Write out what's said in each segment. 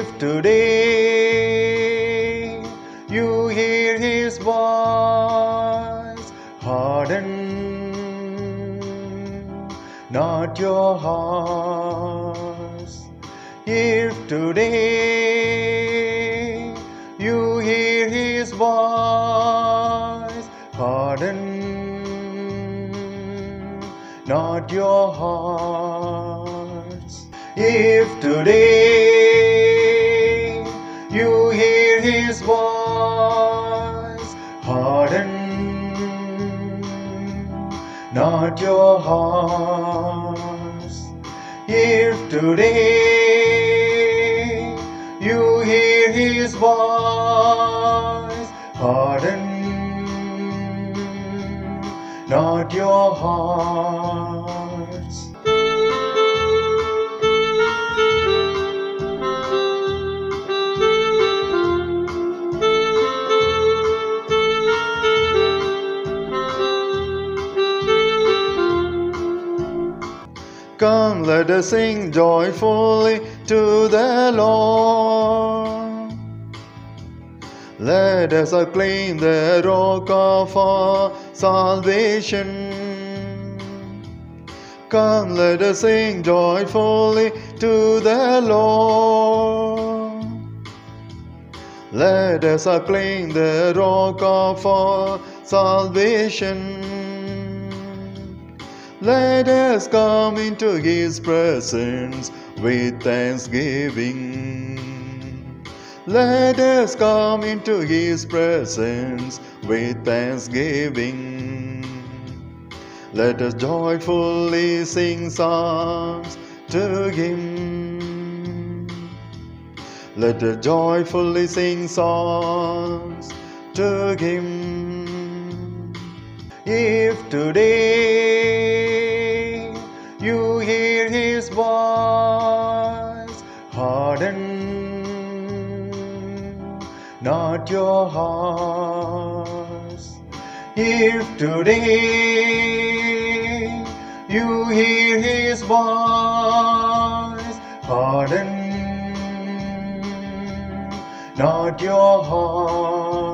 If today you hear his voice, harden not your hearts. If today you hear his voice, harden not your hearts. If today his voice, harden not your hearts. If today you hear his voice, harden not your hearts. Come, let us sing joyfully to the Lord. Let us acclaim the rock of our salvation. Come, let us sing joyfully to the Lord. Let us acclaim the rock of our salvation. Let us come into his presence with thanksgiving. Let us come into his presence with thanksgiving. Let us joyfully sing songs to him. Let us joyfully sing songs to him. If today you hear his voice, harden not your hearts. If today you hear his voice, harden not your hearts.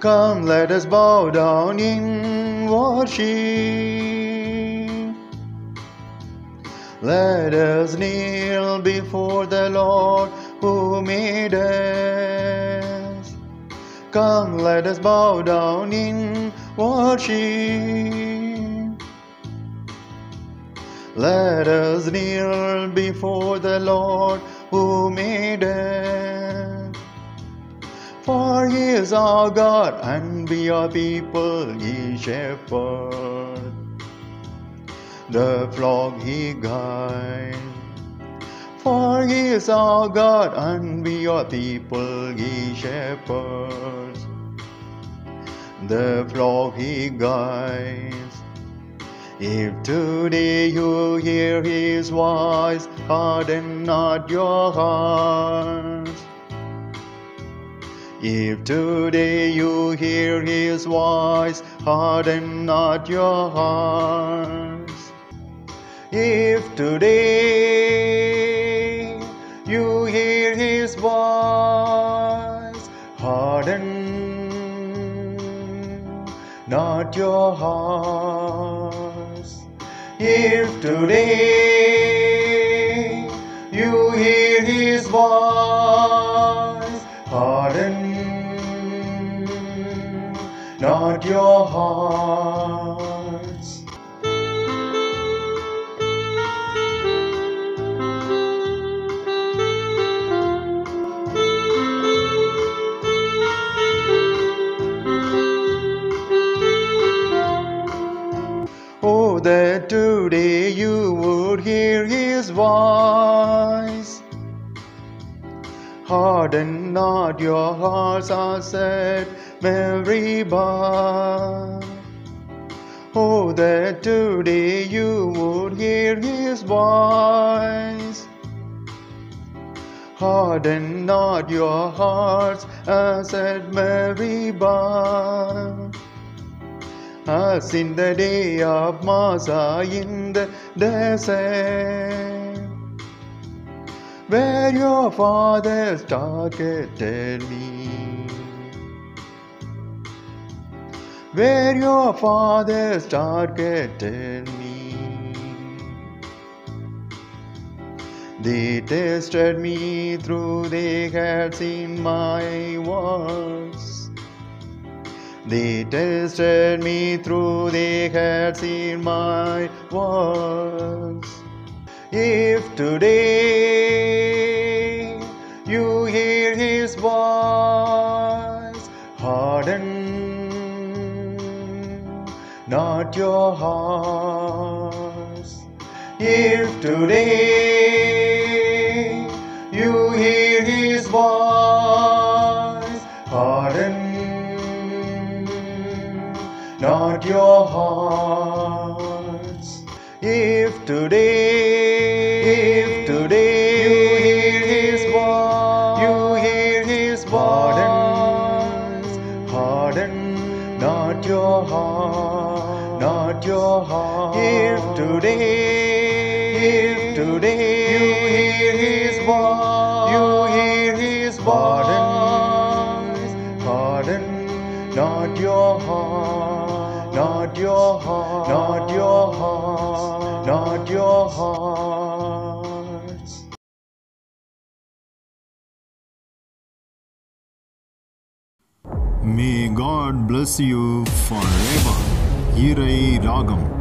Come, let us bow down in worship. Let us kneel before the Lord who made us. Come, let us bow down in worship. Let us kneel before the Lord who made us. He is our God, and we are people he shepherd. The flock he guides. For he is our God, and we are people he shepherds. The flock he guides. If today you hear his voice, harden not your hearts. If today you hear his voice, harden not your hearts. If today you hear his voice, harden not your hearts. If today you hear his voice, harden not your hearts. Oh, that today you would hear his voice. Harden not your hearts, I said, Meribah. Oh, that today you would hear his voice. Harden not your hearts as at Meribah. As in the day of Massah in the desert, where your fathers targeted me. Where your fathers targeted me. They tested me through they had seen my works. They tested me through they had seen my works. If today you hear his voice, harden not your hearts. If today you hear his voice, harden not your hearts. If today, today, if today you hear his voice, you hear his pardon, pardon, not your heart, not your heart, not your heart, not your heart. May God bless you forever. Irai Ragam.